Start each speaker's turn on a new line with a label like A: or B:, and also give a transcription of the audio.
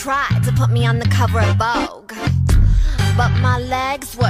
A: tried to put me on the cover of Vogue, but my legs were.